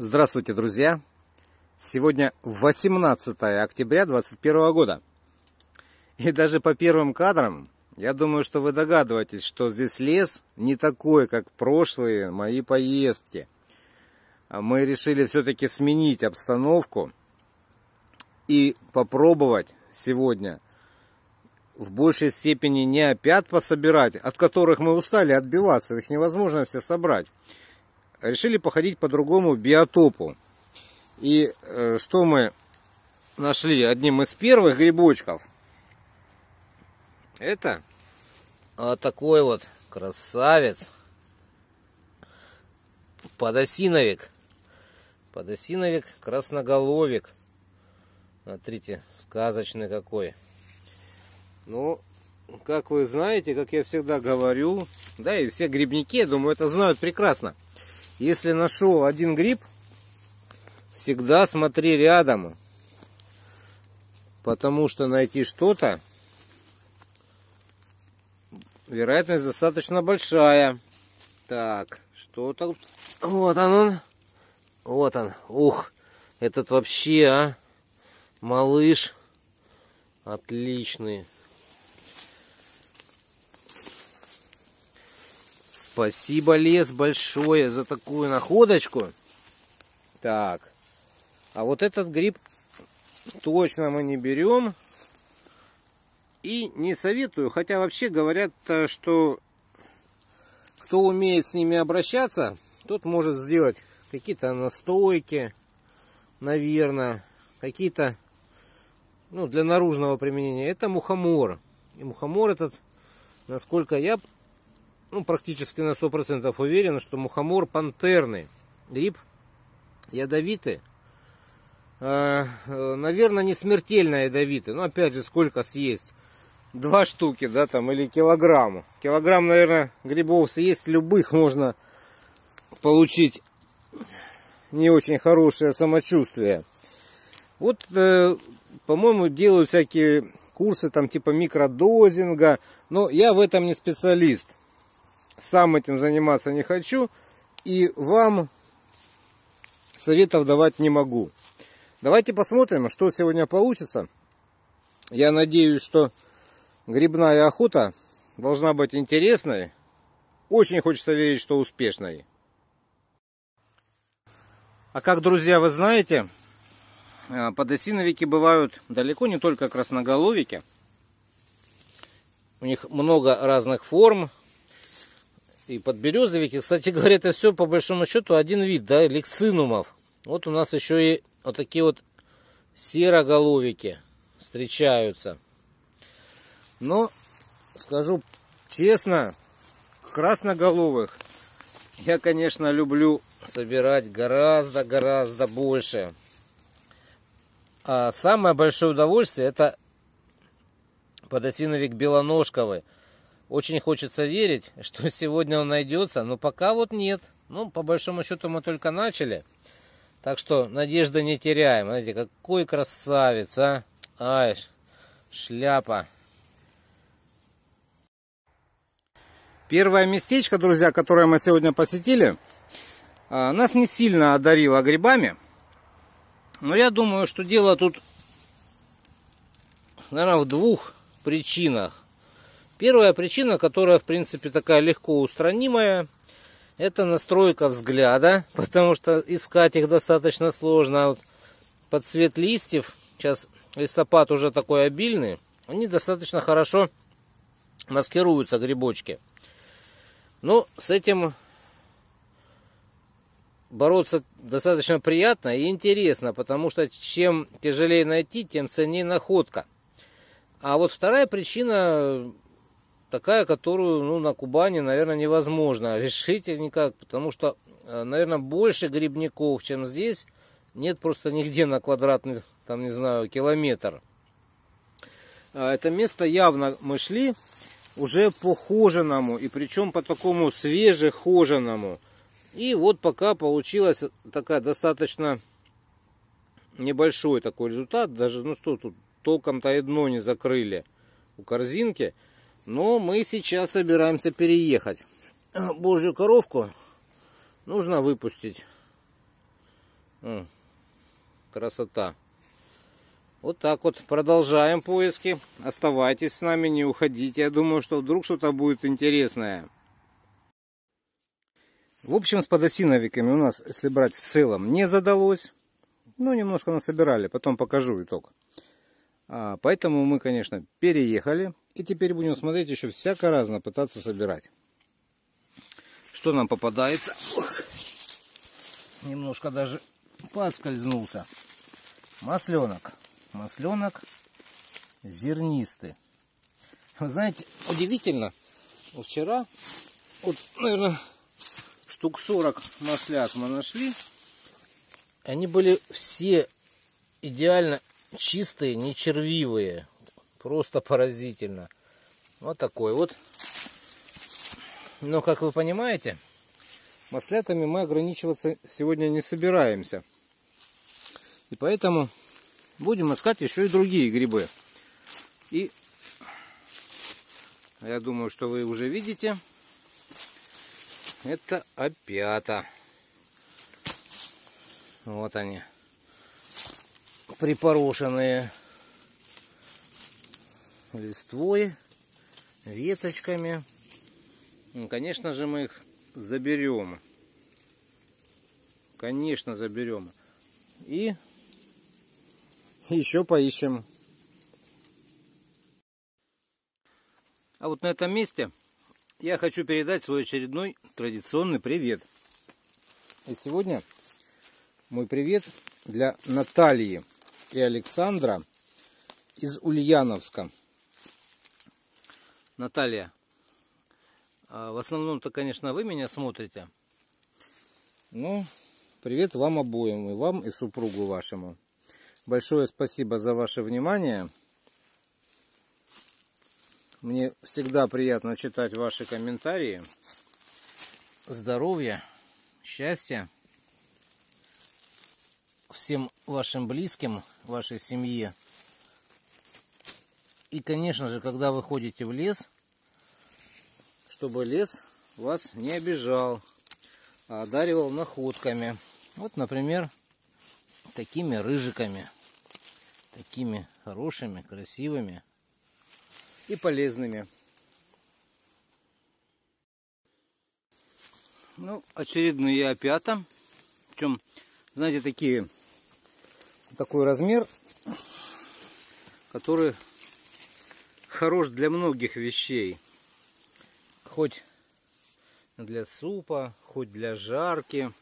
Здравствуйте, друзья! Сегодня 18 октября 2021 года. И даже по первым кадрам, я думаю, что вы догадываетесь, что здесь лес не такой, как прошлые мои поездки. Мы решили все-таки сменить обстановку и попробовать сегодня в большей степени не опять пособирать, от которых мы устали отбиваться, их невозможно все собрать решили походить по другому биотопу. И э, что мы нашли одним из первых грибочков? Это вот такой вот красавец. Подосиновик. Подосиновик красноголовик. Смотрите, сказочный какой. Ну, как вы знаете, как я всегда говорю, да и все грибники, я думаю, это знают прекрасно. Если нашел один гриб, всегда смотри рядом. Потому что найти что-то, вероятность достаточно большая. Так, что там? Вот он, он. Вот он. Ух, этот вообще, а. Малыш. Отличный. Спасибо, лес, большое за такую находочку. Так. А вот этот гриб точно мы не берем. И не советую. Хотя вообще говорят, что кто умеет с ними обращаться, тот может сделать какие-то настойки, наверное, какие-то, ну, для наружного применения. Это мухомор. И мухомор этот, насколько я ну, практически на 100% уверен, что мухомор пантерный. Гриб ядовитый. Э, э, наверное, не смертельно ядовитый. Но опять же, сколько съесть? Два штуки, да, там, или килограмм. Килограмм, наверное, грибов съесть любых можно получить не очень хорошее самочувствие. Вот, э, по-моему, делают всякие курсы там типа микродозинга, но я в этом не специалист сам этим заниматься не хочу и вам советов давать не могу. Давайте посмотрим, что сегодня получится. Я надеюсь, что грибная охота должна быть интересной. Очень хочется верить, что успешной. А как, друзья, вы знаете, э, подосиновики бывают далеко не только красноголовики. У них много разных форм, и подберезовики. Кстати говоря, это все по большому счету один вид, да, лексинумов. Вот у нас еще и вот такие вот сероголовики встречаются. Но, скажу честно, красноголовых я, конечно, люблю собирать гораздо-гораздо больше. А самое большое удовольствие это подосиновик белоножковый. Очень хочется верить, что сегодня он найдется, но пока вот нет. Ну, по большому счету мы только начали. Так что надежды не теряем. Смотрите, какой красавец, а. Ай, шляпа. Первое местечко, друзья, которое мы сегодня посетили, а, нас не сильно одарило грибами. Но я думаю, что дело тут, наверное, в двух причинах. Первая причина, которая в принципе такая легко устранимая, это настройка взгляда, потому что искать их достаточно сложно. Вот под цвет листьев, сейчас листопад уже такой обильный, они достаточно хорошо маскируются, грибочки. Но ну, с этим бороться достаточно приятно и интересно, потому что чем тяжелее найти, тем ценнее находка. А вот вторая причина такая, которую ну, на Кубани, наверное, невозможно решить никак, потому что, э, наверное, больше грибников, чем здесь, нет просто нигде на квадратный, там, не знаю, километр. А это место явно мы шли уже по хоженому, и причем по такому свежехоженому. И вот пока получилась такая достаточно небольшой такой результат, даже, ну что тут, толком-то и дно не закрыли у корзинки. Но мы сейчас собираемся переехать. Божью коровку нужно выпустить. Красота. Вот так вот продолжаем поиски. Оставайтесь с нами, не уходите. Я думаю, что вдруг что-то будет интересное. В общем, с подосиновиками у нас, если брать в целом, не задалось. Ну, немножко насобирали, потом покажу итог. А, поэтому мы, конечно, переехали. И теперь будем смотреть еще всяко разно пытаться собирать. Что нам попадается? Ох, немножко даже подскользнулся. Масленок. Масленок зернистый. Вы знаете, удивительно. Вчера, вот, наверное, штук 40 маслят мы нашли. Они были все идеально чистые, не червивые. Просто поразительно. Вот такой вот. Но, как вы понимаете, маслятами мы ограничиваться сегодня не собираемся. И поэтому будем искать еще и другие грибы. И я думаю, что вы уже видите, это опята. Вот они. Припорошенные листвой, веточками. Ну, конечно же, мы их заберем. Конечно, заберем. И еще поищем. А вот на этом месте я хочу передать свой очередной традиционный привет. И сегодня мой привет для Натальи и Александра из Ульяновска. Наталья, а в основном-то, конечно, вы меня смотрите. Ну, привет вам обоим, и вам, и супругу вашему. Большое спасибо за ваше внимание. Мне всегда приятно читать ваши комментарии. Здоровья, счастья всем вашим близким, вашей семье. И, конечно же, когда вы ходите в лес, чтобы лес вас не обижал, а одаривал находками. Вот, например, такими рыжиками. Такими хорошими, красивыми и полезными. Ну, очередные опята. Причем, знаете, такие, такой размер, который хорош для многих вещей. Хоть для супа, хоть для жарки.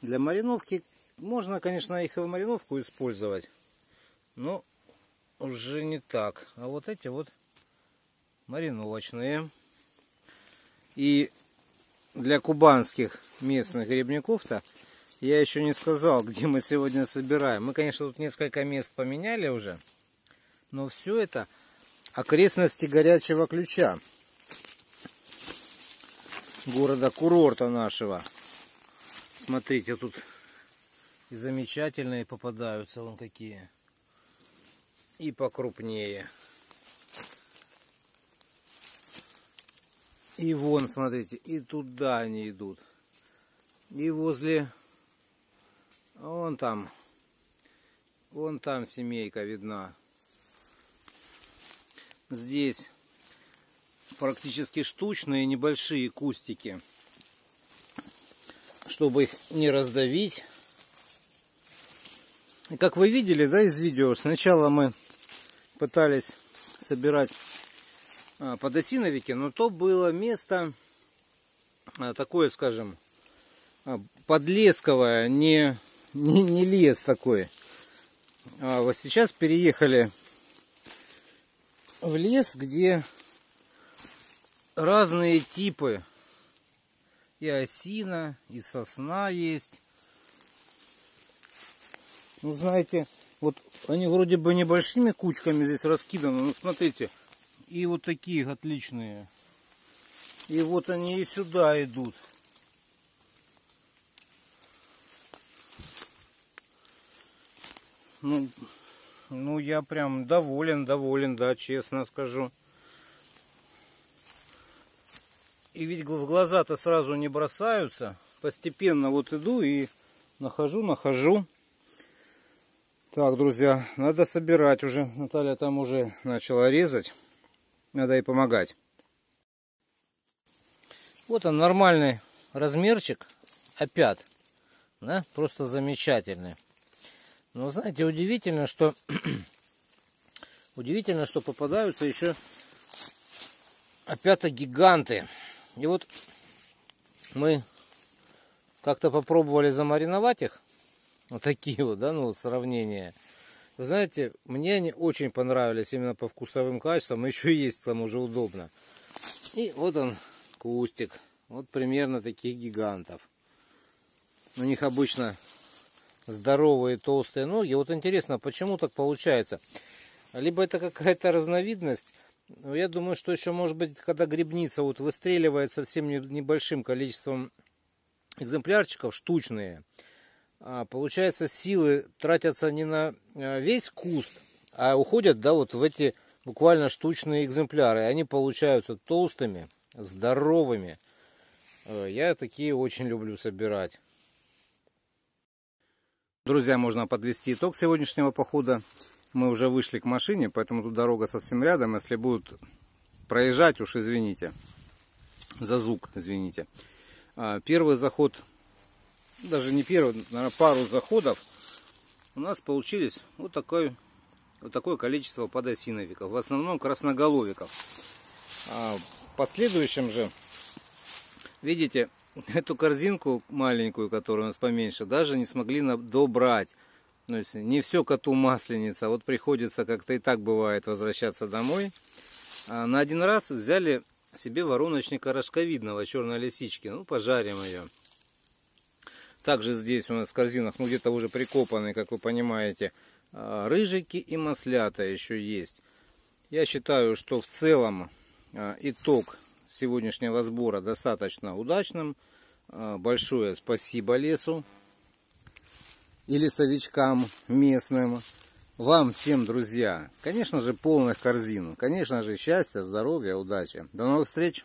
Для мариновки можно, конечно, их и в мариновку использовать. Но уже не так. А вот эти вот мариновочные. И для кубанских местных грибников-то я еще не сказал, где мы сегодня собираем. Мы, конечно, тут несколько мест поменяли уже. Но все это окрестности горячего ключа. Города-курорта нашего. Смотрите, тут и замечательные попадаются вон какие и покрупнее. И вон, смотрите, и туда они идут. И возле... Вон там. Вон там семейка видна. Здесь практически штучные небольшие кустики. Чтобы их не раздавить. Как вы видели, да, из видео, сначала мы пытались собирать а, подосиновики, но то было место а, такое, скажем, а, подлесковое, не, не, не лес такой. А вот сейчас переехали в лес, где разные типы. И осина, и сосна есть. Ну, знаете, вот они вроде бы небольшими кучками здесь раскиданы. Ну смотрите. И вот такие отличные. И вот они и сюда идут. Ну, ну я прям доволен, доволен, да, честно скажу. И ведь в глаза-то сразу не бросаются. Постепенно вот иду и нахожу, нахожу. Так, друзья, надо собирать уже. Наталья там уже начала резать. Надо ей помогать. Вот он, нормальный размерчик. Опять. Да? Просто замечательный. Но знаете, удивительно, что удивительно, что попадаются еще опята гиганты. И вот мы как-то попробовали замариновать их. Вот такие вот, да, ну вот сравнения. Вы знаете, мне они очень понравились именно по вкусовым качествам. Еще есть там уже удобно. И вот он, кустик. Вот примерно таких гигантов. У них обычно здоровые толстые ноги. Вот интересно, почему так получается? Либо это какая-то разновидность. Я думаю, что еще может быть, когда грибница вот выстреливает совсем небольшим количеством экземплярчиков, штучные, а, получается силы тратятся не на а, весь куст, а уходят да, вот в эти буквально штучные экземпляры. Они получаются толстыми, здоровыми. Э, я такие очень люблю собирать. Друзья, можно подвести итог сегодняшнего похода. Мы уже вышли к машине, поэтому тут дорога совсем рядом. Если будут проезжать, уж извините. За звук, извините. А, первый заход, даже не первый, наверное, пару заходов у нас получились вот такое, вот такое количество подосиновиков. В основном красноголовиков. А в последующем же, видите, эту корзинку маленькую, которая у нас поменьше, даже не смогли добрать. То есть не все коту масленица. Вот приходится, как-то и так бывает, возвращаться домой. А на один раз взяли себе вороночника рожковидного черной лисички. Ну, пожарим ее. Также здесь у нас в корзинах, ну, где-то уже прикопанные, как вы понимаете, а, рыжики и маслята еще есть. Я считаю, что в целом а, итог сегодняшнего сбора достаточно удачным. А, большое спасибо лесу и лесовичкам местным. Вам всем, друзья, конечно же, полных корзин. Конечно же, счастья, здоровья, удачи. До новых встреч!